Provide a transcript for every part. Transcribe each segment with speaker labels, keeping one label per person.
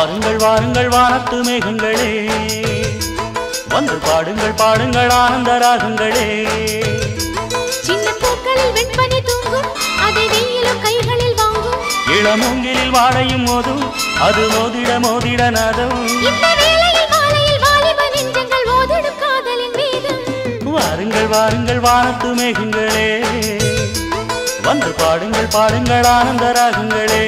Speaker 1: வானத்து மேகங்களே. வந்து பாடுங்கள் பாடுங்கள் ஆனந்த ராகங்களே
Speaker 2: சின்ன பூக்களில் வெண்பனி தூங்கும் அதை வெயிலும் கைகளில் வாங்கும்.
Speaker 1: இளமூங்கிலில் வாழையும் மோதும் அது மோதிட மோதிட நாதம். வாருங்கள் வாருங்கள் வானத்து மேகங்களே. வந்து பாடுங்கள் பாடுங்கள் ஆனந்த ராகங்களே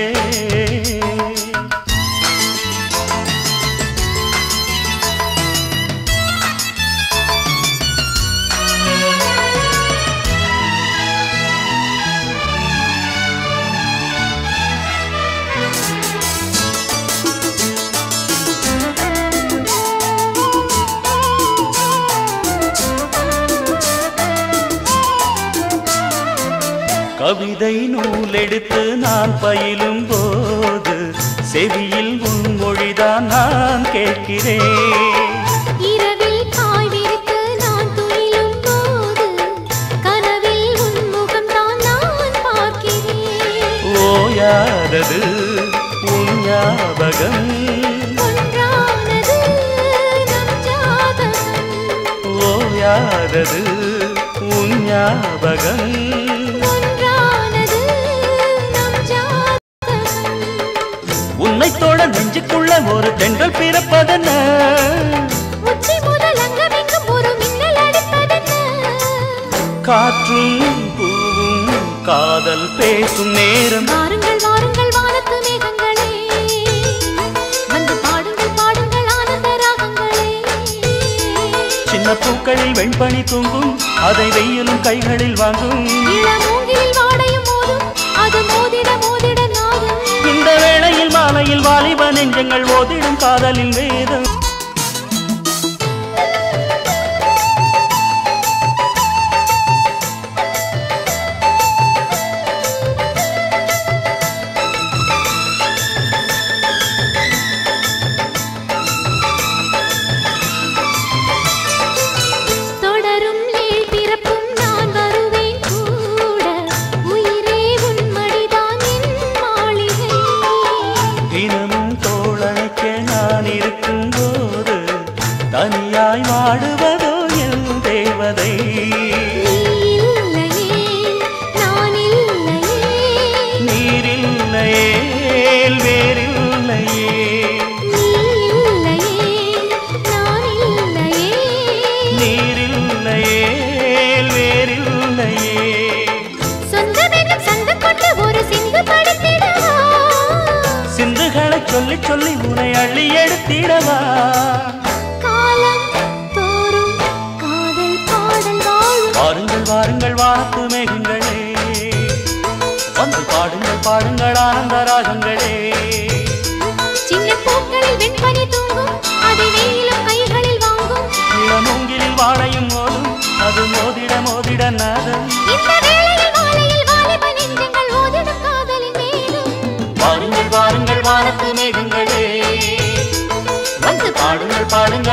Speaker 1: கவிதை நூலெடுத்து நான் பயிலும் போது செவியில் உன் மொழிதான் நான் கேட்கிறேன். ஓயாதது உன் ஞாபகம். ஓயாதது உன் ஞாபகம். உன்னை தோட நெஞ்சுக்குள்ள ஒரு தென்றல் பிறப்பதென்ன? காற்றும் பூவும் காதல் பேசும் நேரம்.
Speaker 2: வாருங்கள் வாருங்கள் வானத்து மேகங்களே. வந்து பாடுங்கள் பாடுங்கள் ஆனந்த ராகங்களே.
Speaker 1: சின்ன பூக்களில் வெண்பனி தூங்கும் அதை வெயிலும் கைகளில் வாங்கும்.
Speaker 2: இளமூங்கிலில் வாடையும் மோதும் அது மோதிட
Speaker 1: மாலையில் வாலிப நெஞ்சங்கள் ஓதிடும் காதலின் வேதம். சொல்லி சொல்லி உனை அள்ளி எடுத்திடவா?
Speaker 2: காலம் தோறும் காதல் பாடல்
Speaker 1: வாருங்கள் வாருங்கள் வானத்து மேகங்களே. வந்து பாடுங்கள் பாடுங்கள் ஆனந்த ராகங்களே.
Speaker 2: நாதம் வாருங்கள் வாருங்கள் வானத்து மேகங்களே. வந்து பாடுங்கள் பாடுங்கள்.